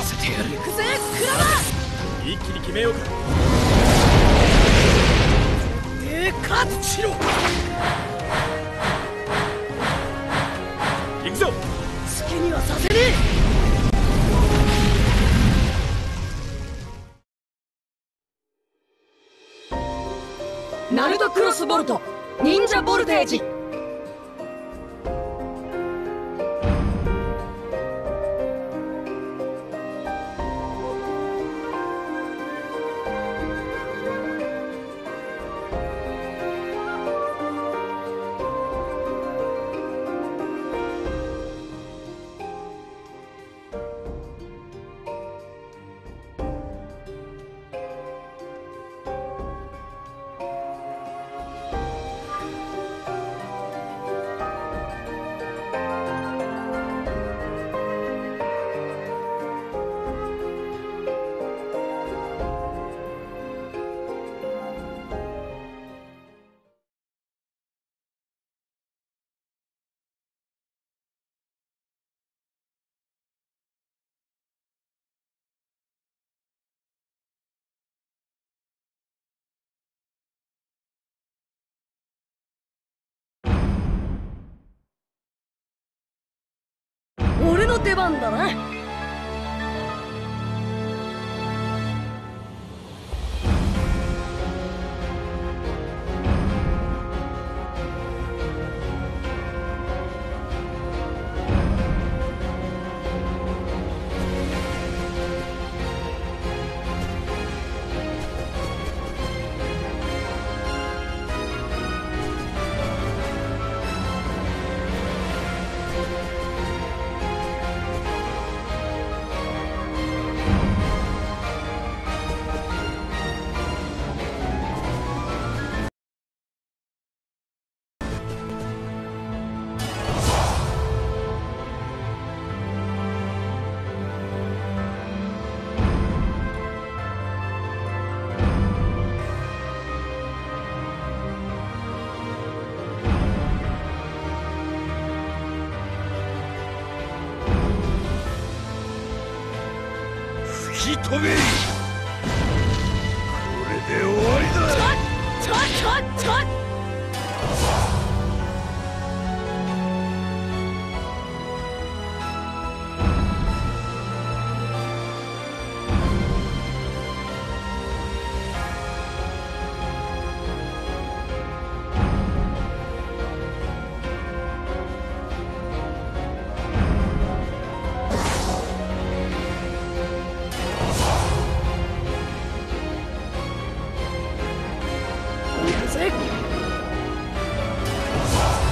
させてやる行くぜクラマ一気に決めようかえー、カッしろ行くぞ好きにはさせねえナルトクロスボルト忍者ボルテージ。出番だな。き止めこれで終わりだ。ちょちょっちょっちょっ Wow.